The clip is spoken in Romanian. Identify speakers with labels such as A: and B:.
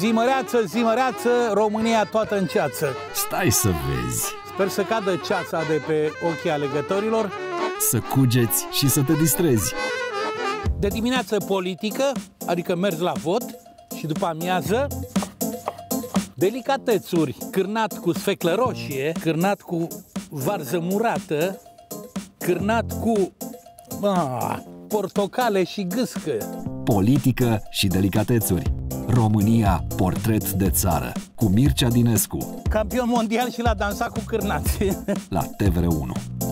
A: Zimăreață, zimăreață, România toată în ceață.
B: Stai să vezi.
A: Sper să cadă ceața de pe ochii alegătorilor.
B: Să cugeți și să te distrezi.
A: De dimineață politică, adică mergi la vot și după amiază delicatețuri, cârnat cu sfeclă roșie, cârnat cu varză murată, cârnat cu ah, portocale și gâscă.
B: Politică și delicatețuri. România, portret de țară. Cu Mircea Dinescu.
A: Campion mondial și l-a dansat cu cârnați.
B: La TVR1.